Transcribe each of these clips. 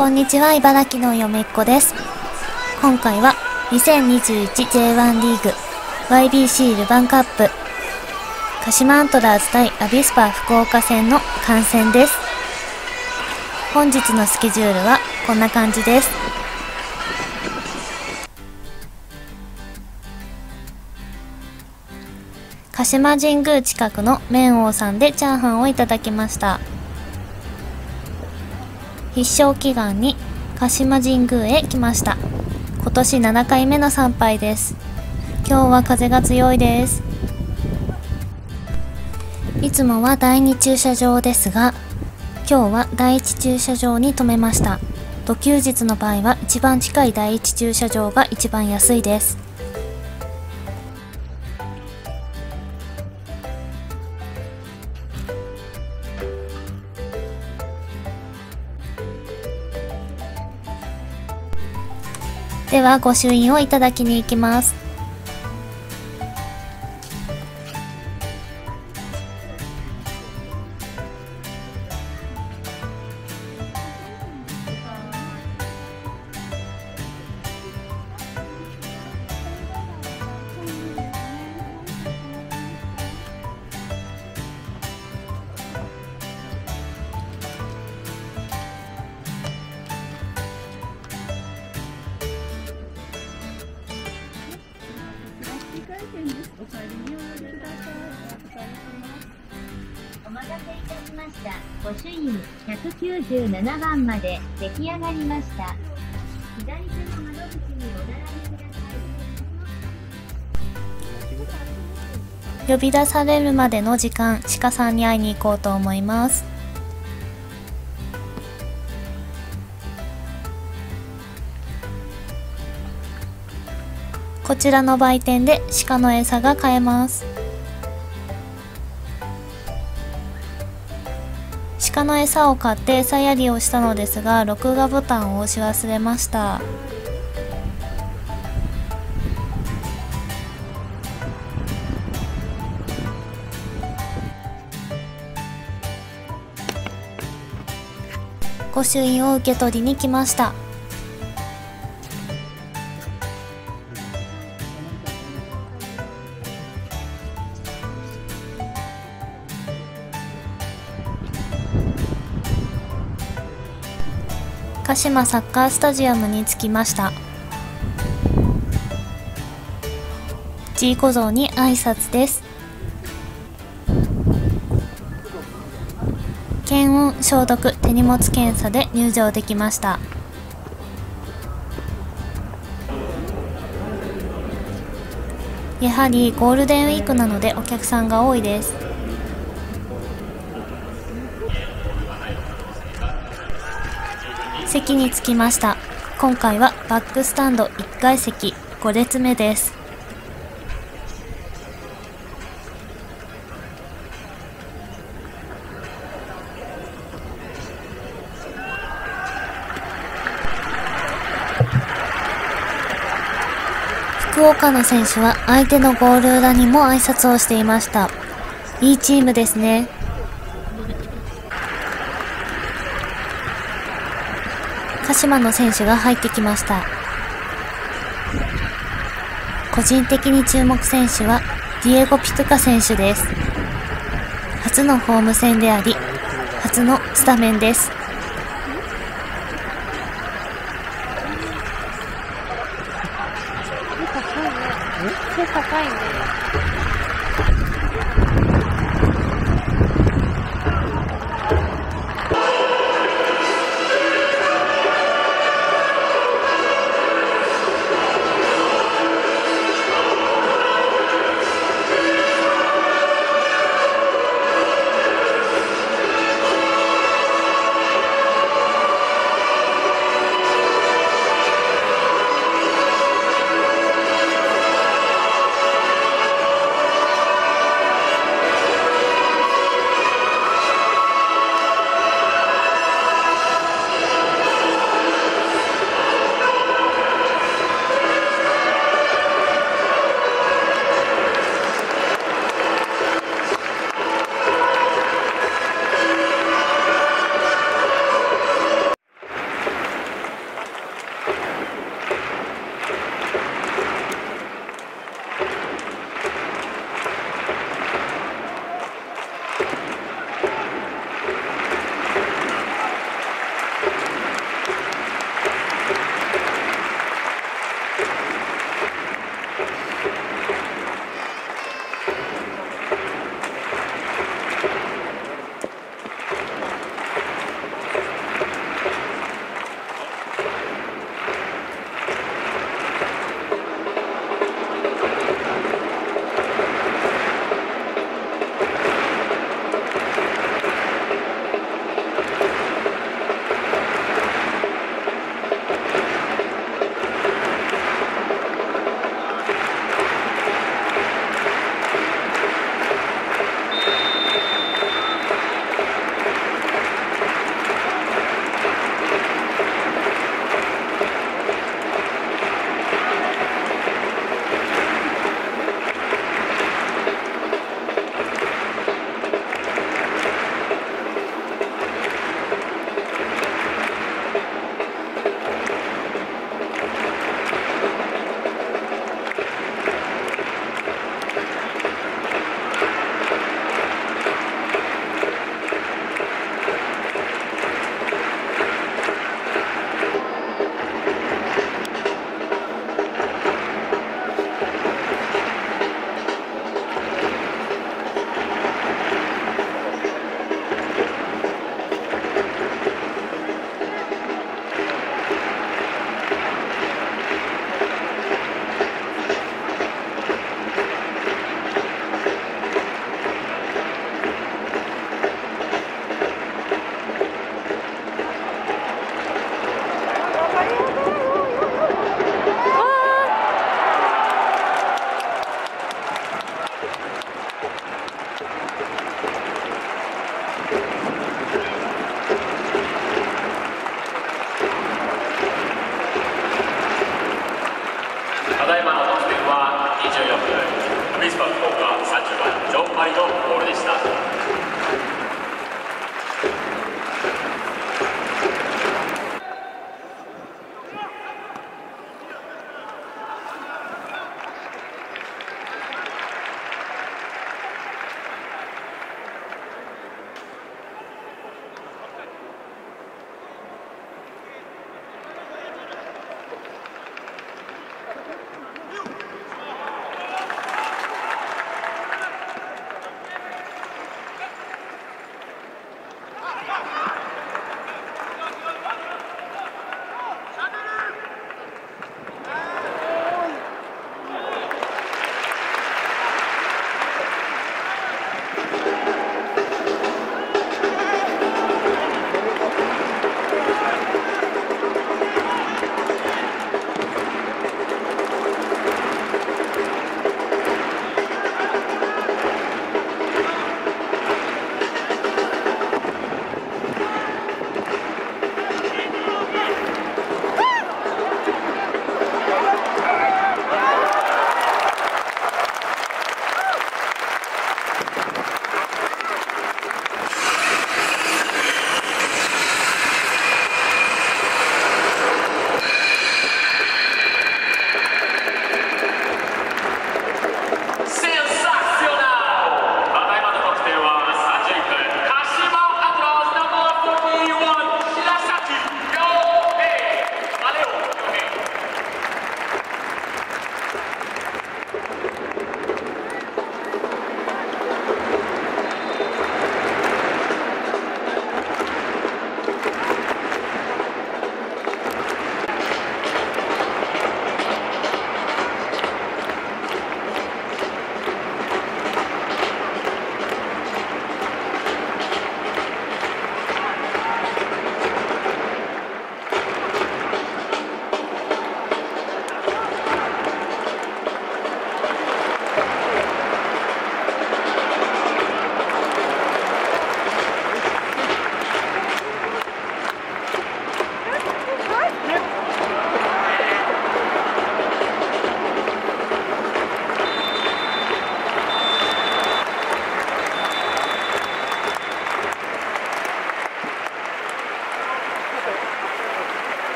こんにちは、茨城の嫁っ子です。今回は 2021J1 リーグ YBC ルヴァンカップ鹿島アントラーズ対アビスパ福岡戦の観戦です。本日のスケジュールはこんな感じです。鹿島神宮近くの麺王さんでチャーハンをいただきました。必勝祈願に鹿島神宮へ来ました。今年7回目の参拝です。今日は風が強いです。いつもは第2駐車場ですが、今日は第1駐車場に停めました。土休日の場合は一番近い第1駐車場が一番安いです。では御朱印をいただきに行きます。お待たせいたしました。御朱印197番まで出来上がりました。左手の窓口にお並びください。呼び出されるまでの時間、鹿さんに会いに行こうと思います。こちらの売店で鹿の餌が買えます。鹿の餌を買って餌やりをしたのですが、録画ボタンを押し忘れました。御朱印を受け取りに来ました。鹿島サッカースタジアムに着きました。ジーコ像に挨拶です。検温消毒手荷物検査で入場できましたやはりゴールデンウィークなのでお客さんが多いです席に着きました今回はバックスタンド1階席5列目です福岡の選手は相手のゴール裏にも挨拶をしていました。いいチームですね。鹿島の選手が入ってきました。個人的に注目選手はディエゴ・ピトゥカ選手です。初のホーム戦であり、初のスタメンです。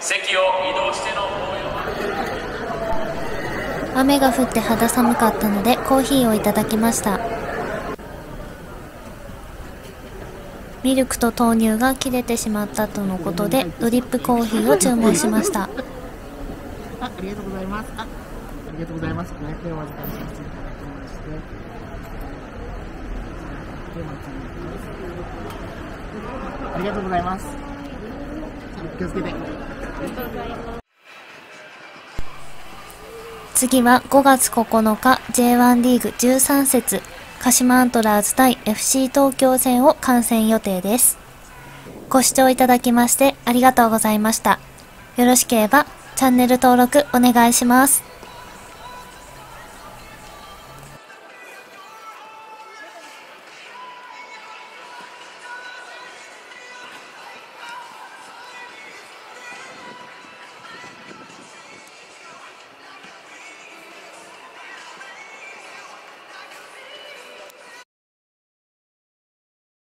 席を移動しての応援は雨が降って肌寒かったのでコーヒーをいただきましたミルクと豆乳が切れてしまったとのことでドリップコーヒーを注文しましたあ、ありがとうございます。あ、ありがとうございます。500円お預かりさせていただきまして。ありがとうございます。気をつけて。次は5月9日 J1 リーグ13節鹿島アントラーズ対 FC 東京戦を観戦予定です。ご視聴いただきましてありがとうございました。よろしければチャンネル登録お願いします。